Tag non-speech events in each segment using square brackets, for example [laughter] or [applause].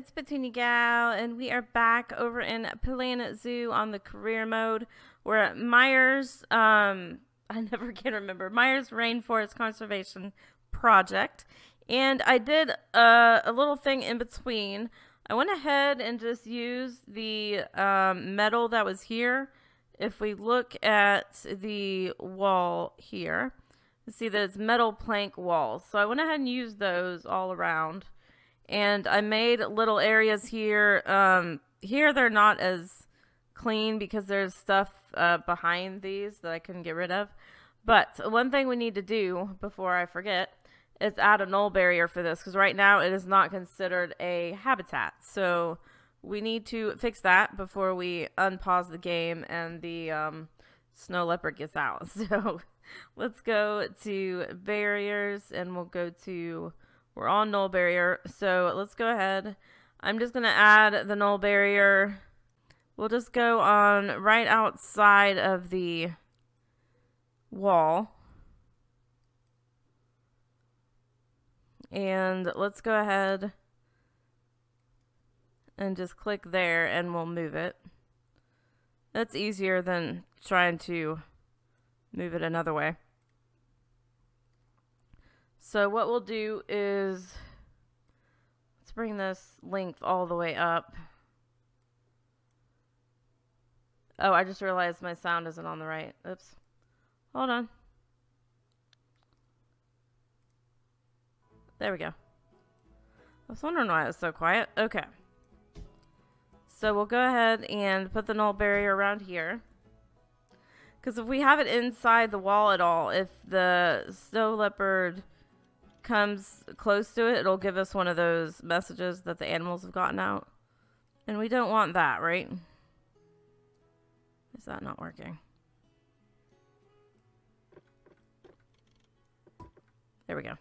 it's Petunia Gal, and we are back over in Planet Zoo on the career mode. We're at Myers, um, [laughs] I never can remember, Myers Rainforest Conservation Project. And I did uh, a little thing in between. I went ahead and just used the um, metal that was here. If we look at the wall here, you see it's metal plank walls. So I went ahead and used those all around and I made little areas here. Um, here they're not as clean because there's stuff uh, behind these that I couldn't get rid of. But one thing we need to do before I forget is add a null barrier for this because right now it is not considered a habitat. So we need to fix that before we unpause the game and the um, snow leopard gets out. [laughs] So let's go to barriers and we'll go to we're on null barrier. So let's go ahead. I'm just going to add the null barrier. We'll just go on right outside of the wall. And let's go ahead and just click there and we'll move it. That's easier than trying to move it another way. So what we'll do is let's bring this length all the way up. Oh, I just realized my sound isn't on the right. Oops. Hold on. There we go. I was wondering why it was so quiet. Okay. So we'll go ahead and put the null barrier around here. Because if we have it inside the wall at all, if the snow leopard comes close to it, it'll give us one of those messages that the animals have gotten out. And we don't want that, right? Is that not working? There we go.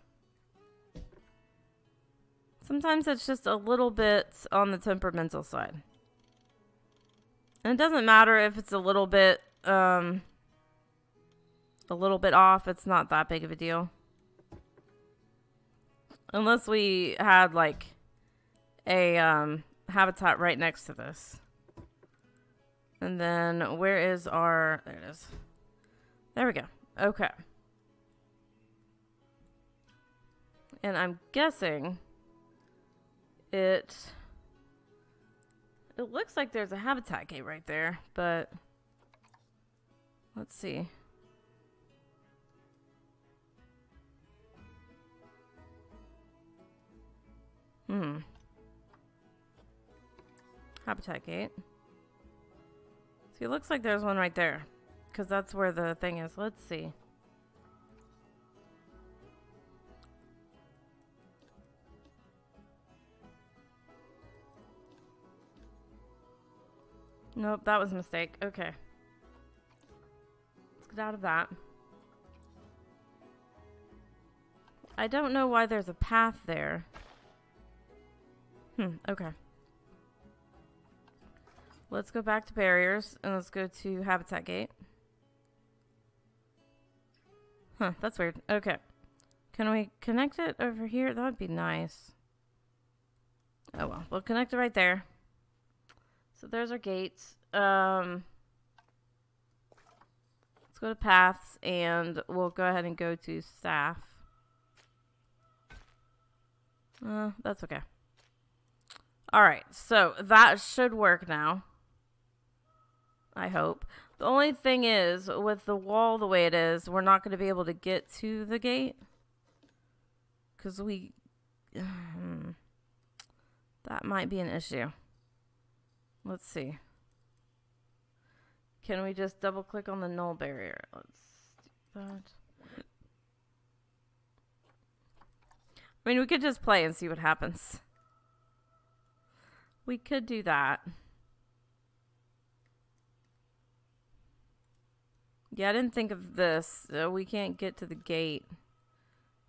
Sometimes it's just a little bit on the temperamental side. And it doesn't matter if it's a little bit, um, a little bit off. It's not that big of a deal. Unless we had like a um, habitat right next to this. And then where is our, there it is. There we go. Okay. And I'm guessing it, it looks like there's a habitat gate right there, but let's see. Hmm. Habitat gate. See, it looks like there's one right there. Because that's where the thing is. Let's see. Nope, that was a mistake. Okay. Let's get out of that. I don't know why there's a path there. Hmm, okay. Let's go back to barriers and let's go to habitat gate. Huh, that's weird. Okay. Can we connect it over here? That would be nice. Oh well, we'll connect it right there. So there's our gates. Um, let's go to paths and we'll go ahead and go to staff. Uh, that's okay. Alright, so that should work now. I hope. The only thing is, with the wall the way it is, we're not going to be able to get to the gate. Because we... [sighs] that might be an issue. Let's see. Can we just double click on the null barrier? Let's do that. I mean, we could just play and see what happens. We could do that. Yeah, I didn't think of this. Uh, we can't get to the gate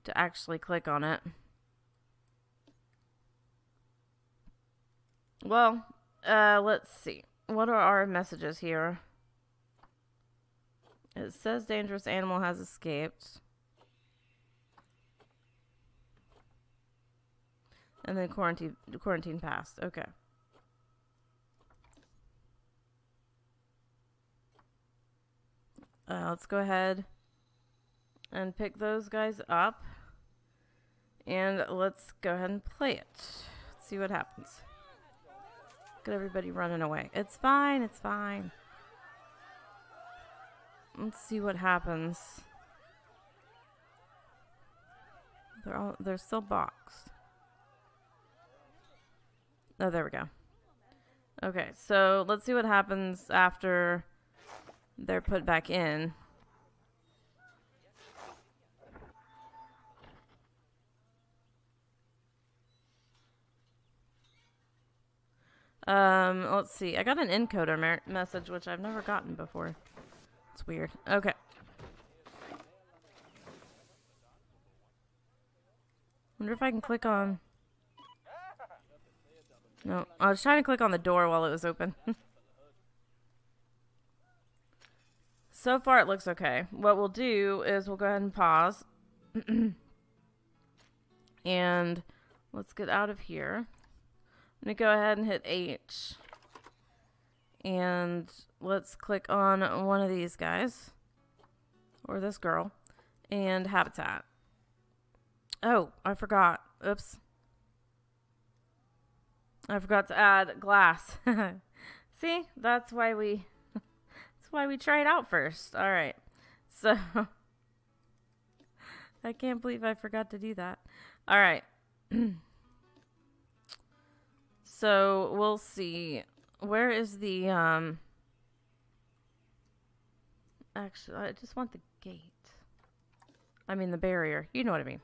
to actually click on it. Well, uh, let's see. What are our messages here? It says dangerous animal has escaped. And then quarantine quarantine passed. Okay. Uh, let's go ahead and pick those guys up. And let's go ahead and play it. Let's see what happens. Get everybody running away. It's fine, it's fine. Let's see what happens. They're all they're still boxed. Oh, there we go. Okay, so let's see what happens after they're put back in. Um, let's see. I got an encoder message, which I've never gotten before. It's weird. Okay. Wonder if I can click on... No, I was trying to click on the door while it was open. [laughs] so far it looks okay. What we'll do is we'll go ahead and pause. [clears throat] and let's get out of here. I'm going to go ahead and hit H. And let's click on one of these guys. Or this girl. And habitat. Oh, I forgot. Oops. I forgot to add glass. [laughs] See, that's why we why we try it out first. All right. So [laughs] I can't believe I forgot to do that. All right. [clears throat] so we'll see. Where is the um Actually, I just want the gate. I mean the barrier. You know what I mean.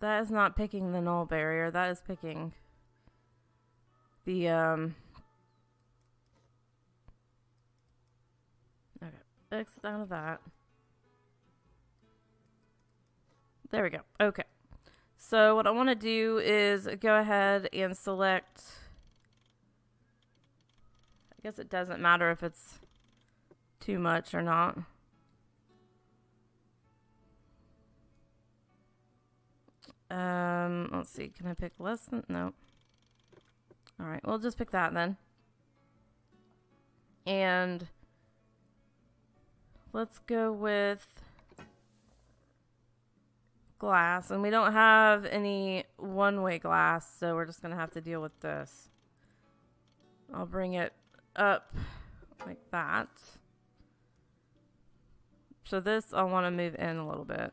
That is not picking the null barrier. That is picking the, um... Okay, exit out of that. There we go. Okay. So what I want to do is go ahead and select... I guess it doesn't matter if it's too much or not. Um, let's see. Can I pick less than? No. All right. We'll just pick that then. And let's go with glass. And we don't have any one-way glass, so we're just going to have to deal with this. I'll bring it up like that. So this I'll want to move in a little bit.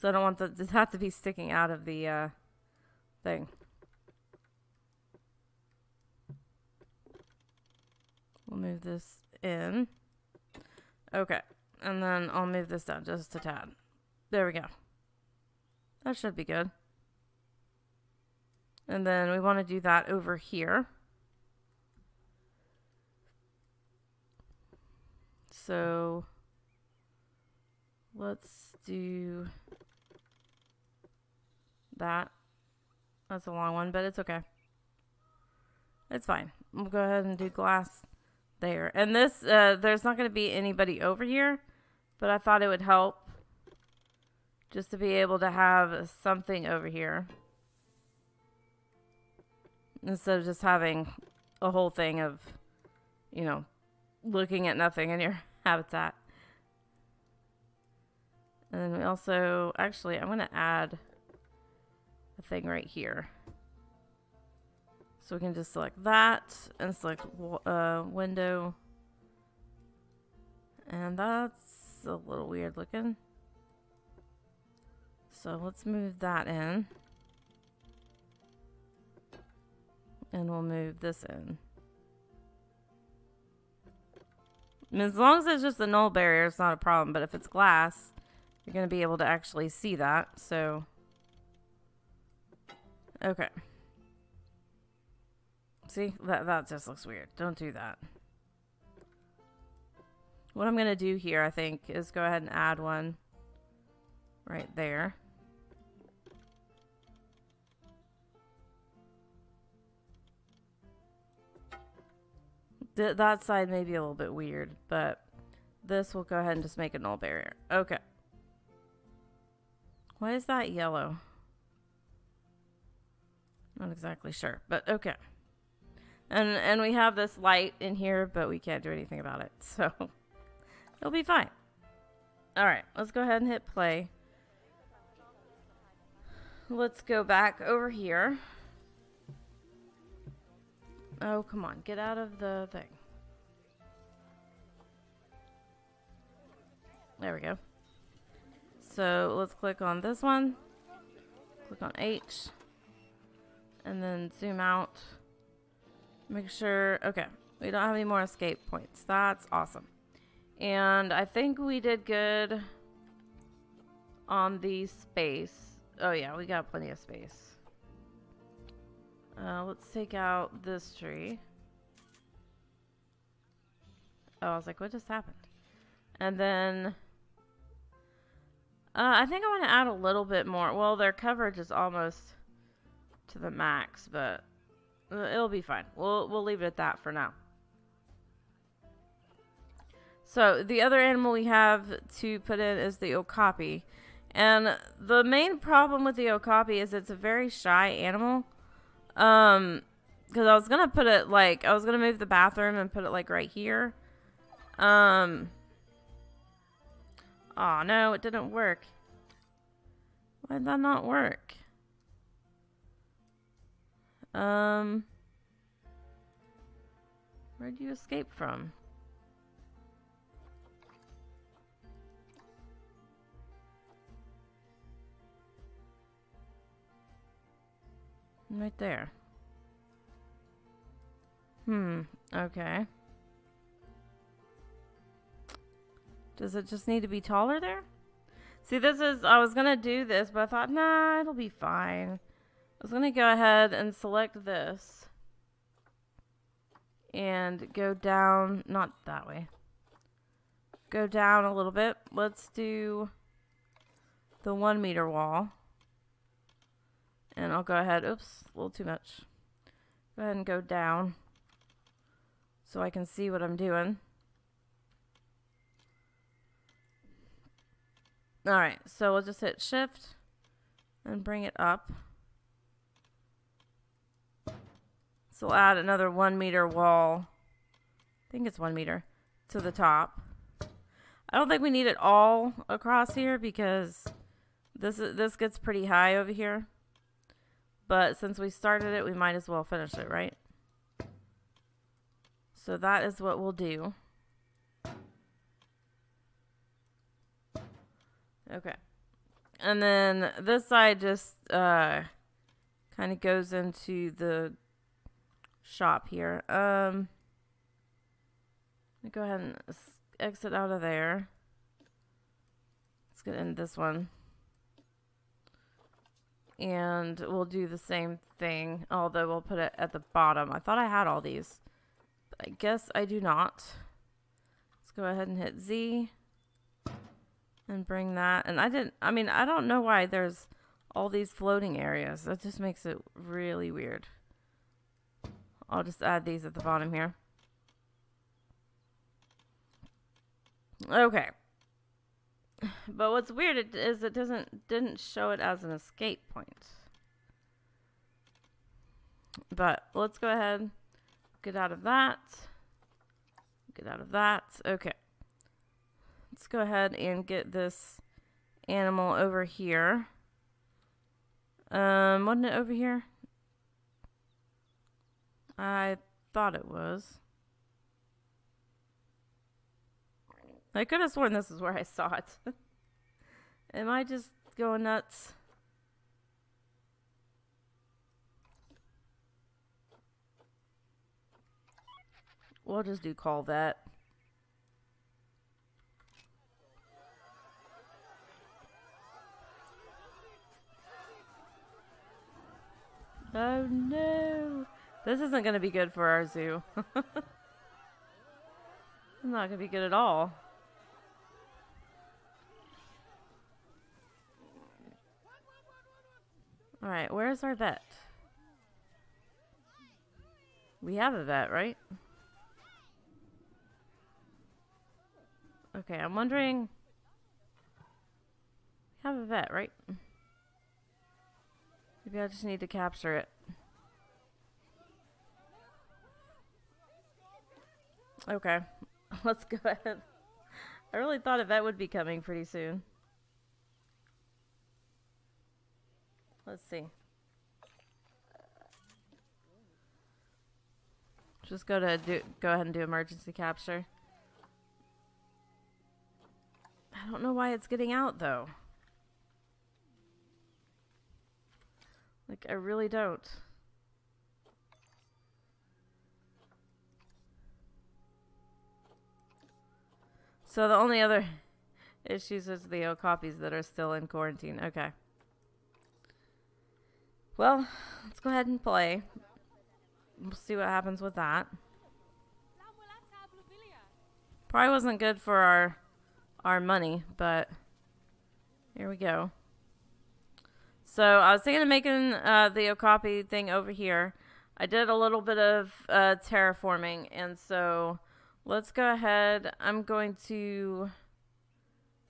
So I don't want the, that to be sticking out of the uh, thing. We'll move this in. Okay. And then I'll move this down just a tad. There we go. That should be good. And then we want to do that over here. So let's do that. That's a long one, but it's okay. It's fine. We'll go ahead and do glass there. And this, uh, there's not going to be anybody over here, but I thought it would help just to be able to have something over here. Instead of just having a whole thing of, you know, looking at nothing in your [laughs] habitat. And then we also, actually, I'm going to add a thing right here. So we can just select that and select uh, window. And that's a little weird looking. So let's move that in. And we'll move this in. as long as it's just a null barrier, it's not a problem. But if it's glass, you're going to be able to actually see that. So Okay. See, that, that just looks weird. Don't do that. What I'm going to do here, I think, is go ahead and add one right there. th- that side may be a little bit weird, but this will go ahead and just make a null barrier. Okay. Why is that yellow? Not exactly sure, but okay. And and we have this light in here, but we can't do anything about it. [laughs] So it'll be fine. All right, let's go ahead and hit play. Let's go back over here. Oh, come on. Get out of the thing. There we go. So let's click on this one. Click on H. And then zoom out. Make sure. Okay. We don't have any more escape points. That's awesome. And I think we did good on the space. Oh, yeah. We got plenty of space. Uh, let's take out this tree. Oh, I was like, what just happened? And then... Uh, I think I want to add a little bit more. Well, their coverage is almost to the max, but uh, it'll be fine. We'll, we'll leave it at that for now. So, the other animal we have to put in is the okapi. And the main problem with the okapi is it's a very shy animal. Um, because I was gonna put it like I was gonna move the bathroom and put it like right here. Um. Oh no, it didn't work. Why did that not work? Um. Where'd you escape from? Right there. Hmm, okay. Does it just need to be taller there? See, this is, I was going to do this, but I thought, nah, it'll be fine. I was going to go ahead and select this. And go down, not that way. Go down a little bit. Let's do the one meter wall. And I'll go ahead, oops, a little too much. Go ahead and go down so I can see what I'm doing. Alright, so we'll just hit shift and bring it up. So we'll add another one meter wall. I think it's one meter to the top. I don't think we need it all across here because this is, this gets pretty high over here. But since we started it, we might as well finish it, right? So that is what we'll do. Okay. And then this side just uh, kind of goes into the shop here. Um, go ahead and exit out of there. Let's get in this one and we'll do the same thing, although we'll put it at the bottom. I thought I had all these, I guess I do not. Let's go ahead and hit Z and bring that. And I didn't, I mean, I don't know why there's all these floating areas. That just makes it really weird. I'll just add these at the bottom here. Okay. But what's weird is it doesn't didn't show it as an escape point. But let's go ahead, get out of that, get out of that. Okay. Let's go ahead and get this animal over here. Um, wasn't it over here? I thought it was. I could have sworn this is where I saw it. [laughs] Am I just going nuts? We'll just do call that. Oh no! This isn't going to be good for our zoo. [laughs] not going to be good at all. Alright, where's our vet? We have a vet, right? Okay, I'm wondering. We have a vet, right? Maybe I just need to capture it. Okay, [laughs] let's go ahead. I really thought a vet would be coming pretty soon. Let's see. Just go to do go ahead and do emergency capture. I don't know why it's getting out though. Like I really don't. So the only other [laughs] issues is the okapis that are still in quarantine. Okay. Well, let's go ahead and play. We'll see what happens with that. Probably wasn't good for our our money, but here we go. So I was thinking of making uh, the Okapi thing over here. I did a little bit of uh, terraforming, and so let's go ahead. I'm going to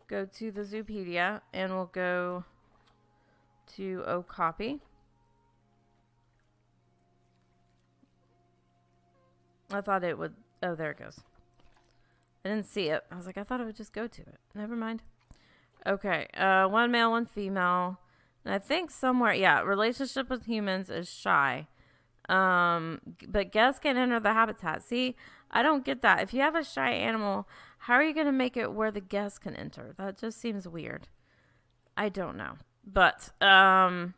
go to the Zoopedia, and we'll go to okapi. I thought it would. Oh, there it goes. I didn't see it. I was like, I thought it would just go to it. Never mind. Okay. Uh, one male, one female. And I think somewhere, yeah, relationship with humans is shy. Um, but guests can enter the habitat. See, I don't get that. If you have a shy animal, how are you going to make it where the guests can enter? That just seems weird. I don't know. But, um,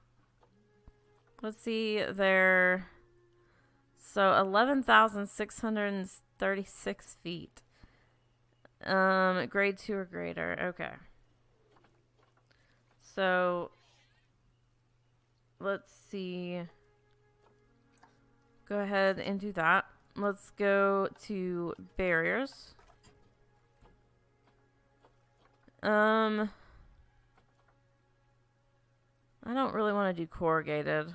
let's see. There. So 11,636 feet. Um, grade two or greater. Okay. So let's see. Go ahead and do that. Let's go to barriers. Um, I don't really want to do corrugated.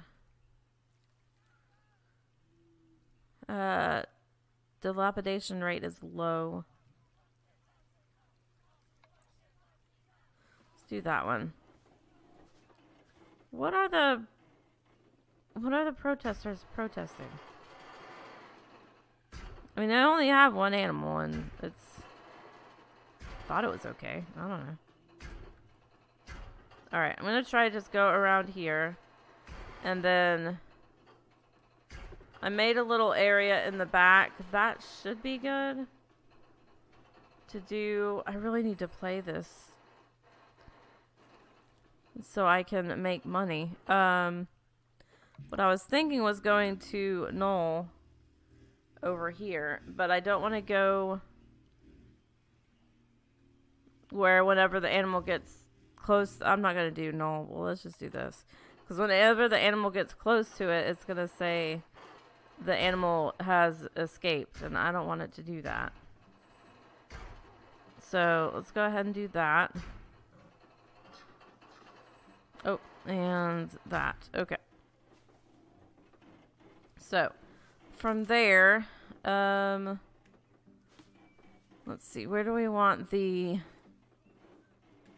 Uh, dilapidation rate is low. Let's do that one. What are the what are the protesters protesting? I mean, I only have one animal, and it's thought it was okay. I don't know. All right, I'm gonna try to just go around here, and then I made a little area in the back. That should be good to do. I really need to play this so I can make money. Um, what I was thinking was going to null over here, but I don't want to go where whenever the animal gets close, I'm not going to do null. Well, let's just do this. Because whenever the animal gets close to it, it's going to say the animal has escaped, and I don't want it to do that. So let's go ahead and do that. Oh, and that. Okay. So, from there, um, let's see, where do we want the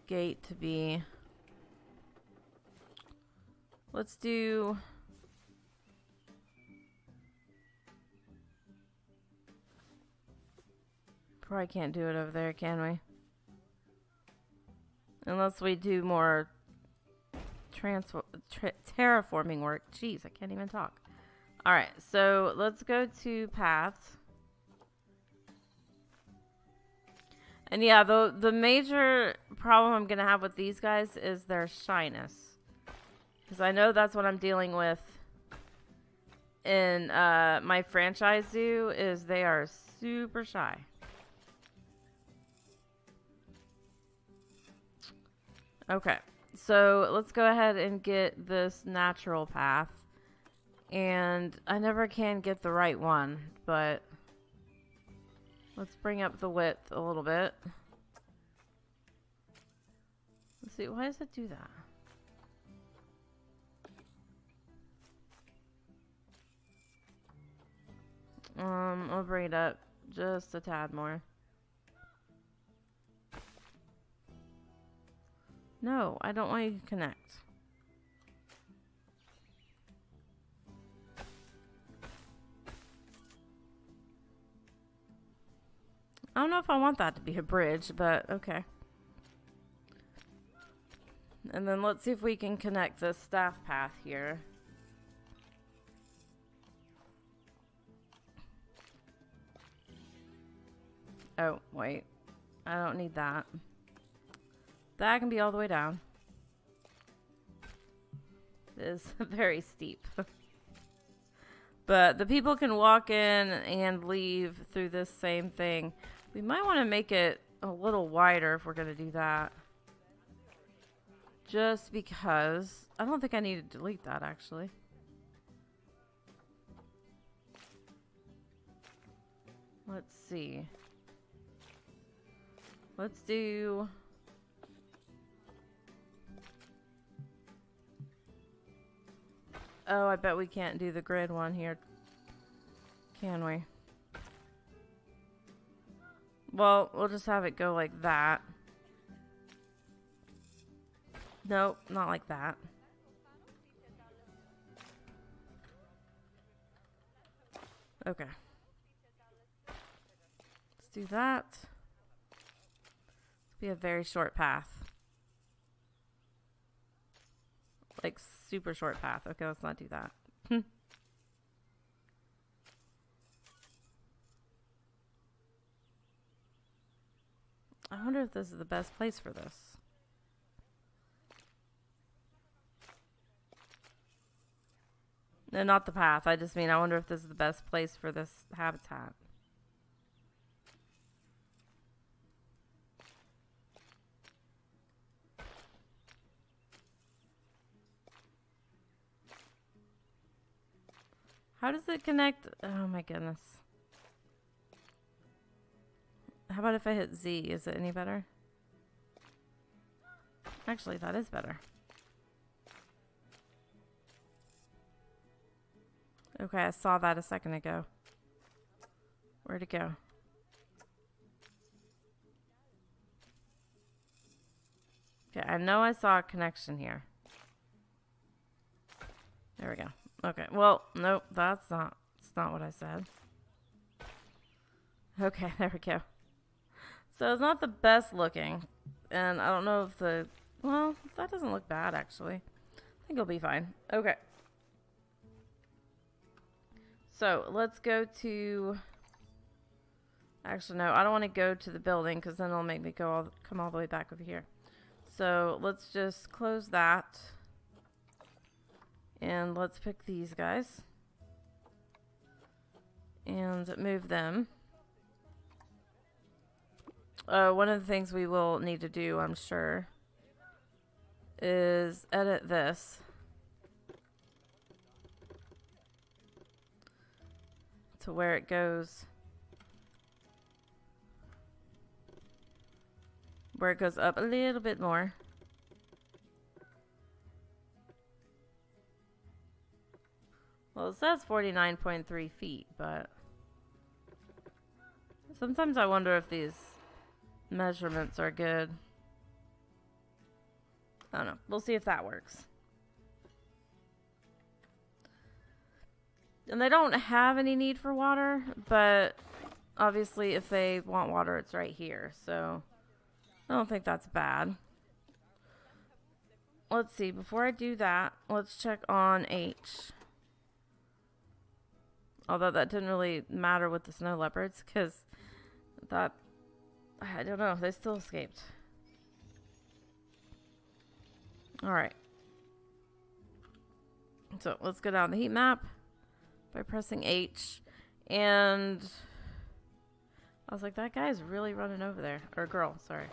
gate to be? Let's do Probably can't do it over there, can we? Unless we do more transfer terraforming work. Jeez, I can't even talk. All right, so let's go to paths. And yeah, the the major problem I'm gonna have with these guys is their shyness, because I know that's what I'm dealing with in uh, my franchise zoo. Is they are super shy. Okay, so let's go ahead and get this natural path. And I never can get the right one, but let's bring up the width a little bit. Let's see, why does it do that? Um, I'll bring it up just a tad more. No, I don't want you to connect. I don't know if I want that to be a bridge, but okay. And then let's see if we can connect the staff path here. Oh, wait. I don't need that. That can be all the way down. It is [laughs] very steep. [laughs] but the people can walk in and leave through this same thing. We might want to make it a little wider if we're going to do that. Just because. I don't think I need to delete that, actually. Let's see. Let's do... Oh, I bet we can't do the grid one here. Can we? Well, we'll just have it go like that. Nope, not like that. Okay. Let's do that. Be a very short path. Like, super short path. Okay, let's not do that. I wonder if this is the best place for this. No, not the path. I just mean I wonder if this is the best place for this habitat. How does it connect? Oh my goodness. How about if I hit Z? Is it any better? Actually, that is better. Okay, I saw that a second ago. Where'd it go? Okay, I know I saw a connection here. There we go. Okay, well, nope, that's not, that's not what I said. Okay, [laughs] there we go. So it's not the best looking. And I don't know if the... Well, that doesn't look bad, actually. I think it'll be fine. Okay. So, let's go to... Actually, no, I don't want to go to the building because then it'll make me go all, come all the way back over here. So, let's just close that. And let's pick these guys. And move them. Uh, one of the things we will need to do, I'm sure, is edit this. To where it goes. Where it goes up a little bit more. Well, it says 49.3 feet, but... Sometimes I wonder if these measurements are good. I don't know. We'll see if that works. And they don't have any need for water, but obviously if they want water, it's right here. So I don't think that's bad. Let's see. Before I do that, let's check on H. Although that didn't really matter with the snow leopards because that I don't know. They still escaped. Alright. So let's go down the heat map by pressing H. And I was like, that guy is really running over there. Or girl, sorry.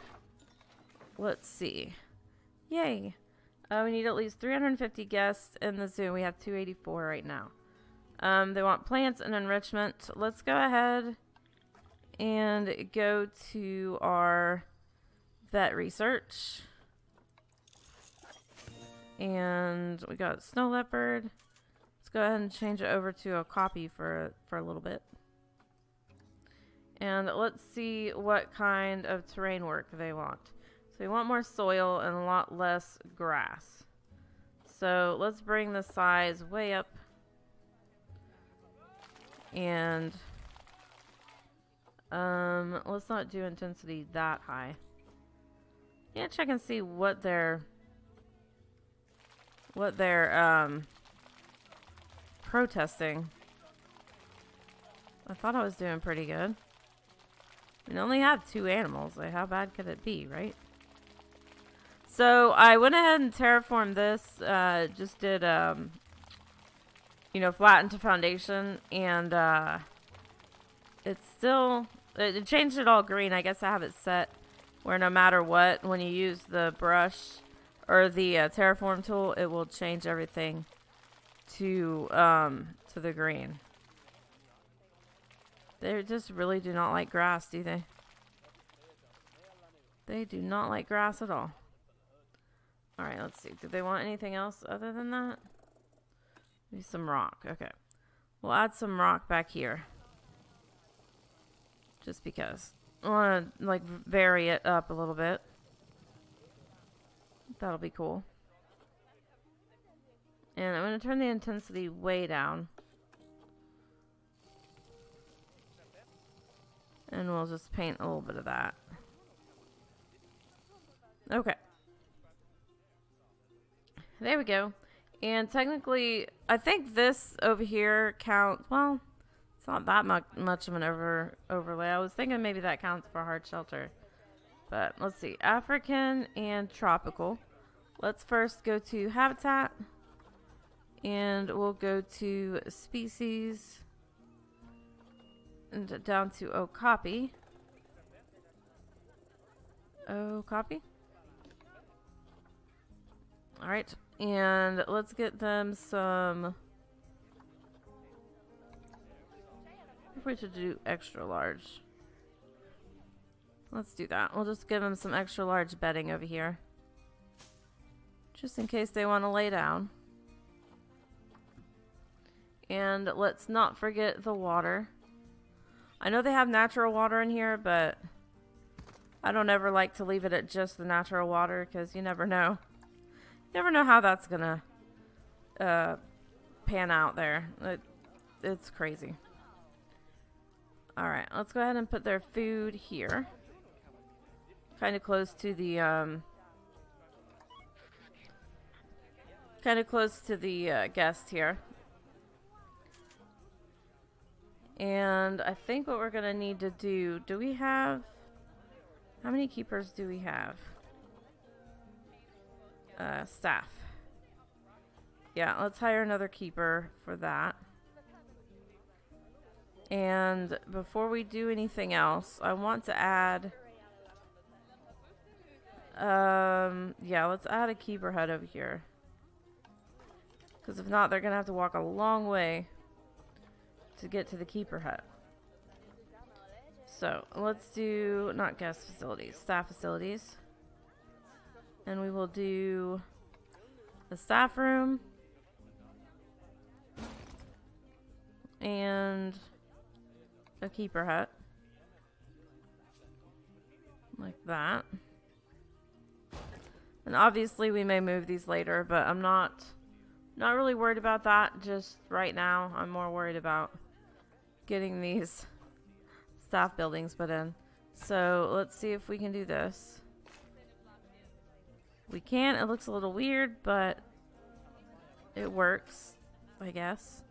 Let's see. Yay. Uh, we need at least 350 guests in the zoo. We have 284 right now. Um, they want plants and enrichment. Let's go ahead and go to our vet research. And we got snow leopard. Let's go ahead and change it over to okapi for, for a little bit. And let's see what kind of terrain work they want. So we want more soil and a lot less grass. So let's bring the size way up. And um, let's not do intensity that high. Yeah, check and see what they're what they're um protesting. I thought I was doing pretty good. I mean, I only have two animals. Like, how bad could it be, right? So I went ahead and terraformed this. Uh, just did, um, you know, flattened to foundation, and uh, it's still it, changed it all green. I guess I have it set where no matter what, when you use the brush or the uh, terraform tool, it will change everything to um to the green. They just really do not like grass, do they? They do not like grass at all. Alright, let's see. Do they want anything else other than that? Maybe some rock. Okay. We'll add some rock back here. Just because. I want to, like, vary it up a little bit. That'll be cool. And I'm going to turn the intensity way down. And we'll just paint a little bit of that. Okay. There we go. And technically, I think this over here counts, well, it's not that much, much of an over overlay. I was thinking maybe that counts for hard shelter. But let's see, African and tropical. Let's first go to habitat. And we'll go to species. And down to oh copy. Oh copy. Alright, and let's get them some... we should do extra large. Let's do that. We'll just give them some extra large bedding over here. Just in case they want to lay down. And let's not forget the water. I know they have natural water in here, but I don't ever like to leave it at just the natural water because you never know. Never know how that's gonna uh, pan out there. It, it's crazy. Alright, let's go ahead and put their food here. Kind of close to the, um... Kind of close to the uh, guest here. And I think what we're going to need to do... Do we have... How many keepers do we have? uh, staff. Yeah, let's hire another keeper for that. And before we do anything else, I want to add... Um, yeah, let's add a keeper hut over here. Because if not, they're going to have to walk a long way to get to the keeper hut. So, let's do, not guest facilities, staff facilities. And we will do the staff room. And a keeper hut. Like that. And obviously we may move these later, but I'm not not really worried about that just right now. I'm more worried about getting these [laughs] staff buildings put in. So let's see if we can do this. We can. It looks a little weird, but it works, I guess.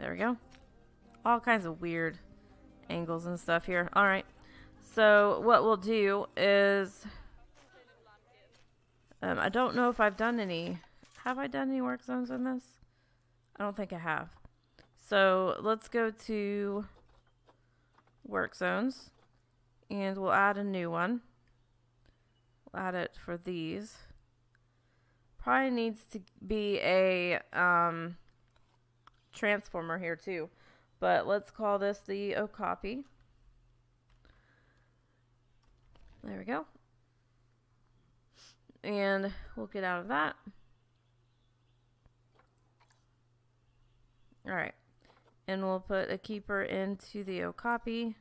There we go. All kinds of weird angles and stuff here. Alright. So what we'll do is... Um, I don't know if I've done any... Have I done any work zones in this? I don't think I have. So let's go to work zones. And we'll add a new one. We'll add it for these. Probably needs to be a um, transformer here too. But let's call this the Okapi. There we go. And we'll get out of that. Alright. And we'll put a keeper into the Okapi.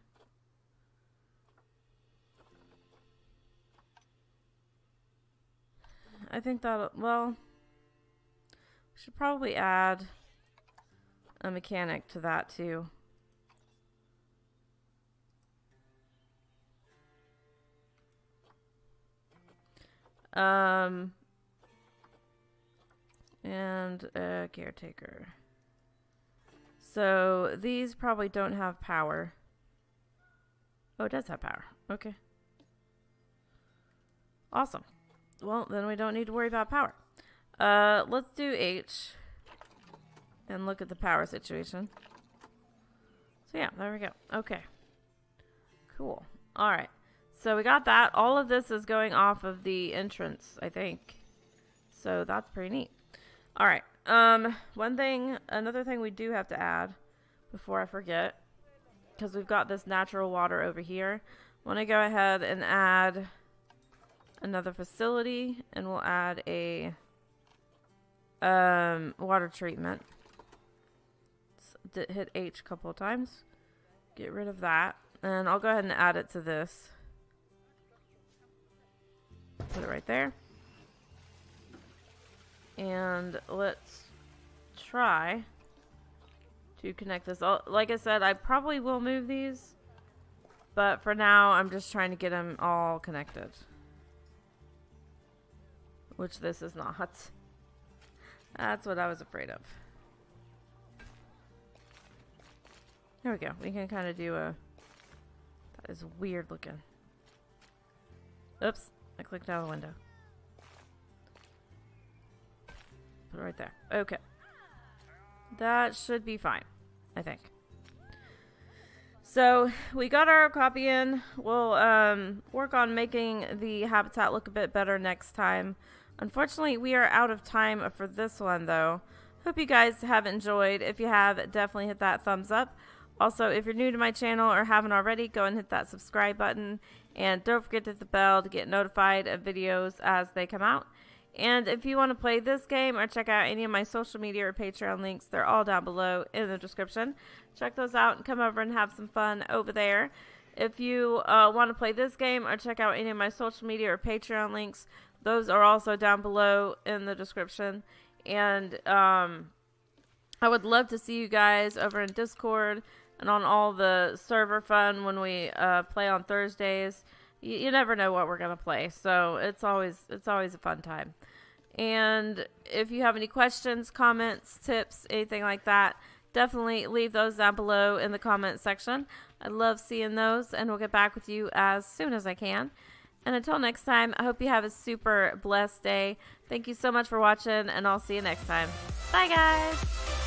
I think that, well, we should probably add a mechanic to that too. Um, and a caretaker. So these probably don't have power. Oh, it does have power. Okay. Awesome. Well, then we don't need to worry about power. Uh, let's do H and look at the power situation. So yeah, there we go. Okay. Cool. All right. So we got that. All of this is going off of the entrance, I think. So that's pretty neat. All right. Um, one thing, another thing we do have to add before I forget, because we've got this natural water over here. I want to go ahead and add another facility, and we'll add a um, water treatment. Hit H a couple of times. Get rid of that. And I'll go ahead and add it to this. Put it right there. And let's try to connect this. Like I said, I probably will move these. But for now, I'm just trying to get them all connected. Which this is not. [laughs] That's what I was afraid of. There we go. We can kind of do a... That is weird looking. Oops. I clicked out of the window. Put it right there. Okay. That should be fine. I think. So we got our okapi in. We'll um, work on making the habitat look a bit better next time. Unfortunately, we are out of time for this one, though. Hope you guys have enjoyed. If you have, definitely hit that thumbs up. Also, if you're new to my channel or haven't already, go and hit that subscribe button. And don't forget to hit the bell to get notified of videos as they come out. And if you want to play this game or check out any of my social media or Patreon links, they're all down below in the description. Check those out and come over and have some fun over there. If you uh, want to play this game or check out any of my social media or Patreon links, those are also down below in the description. And um, I would love to see you guys over in Discord and on all the server fun when we uh, play on Thursdays. You, never know what we're gonna play, so it's always it's always a fun time. And if you have any questions, comments, tips, anything like that, definitely leave those down below in the comment section. I love seeing those, and we'll get back with you as soon as I can. And until next time, I hope you have a super blessed day. Thank you so much for watching, and I'll see you next time. Bye, guys.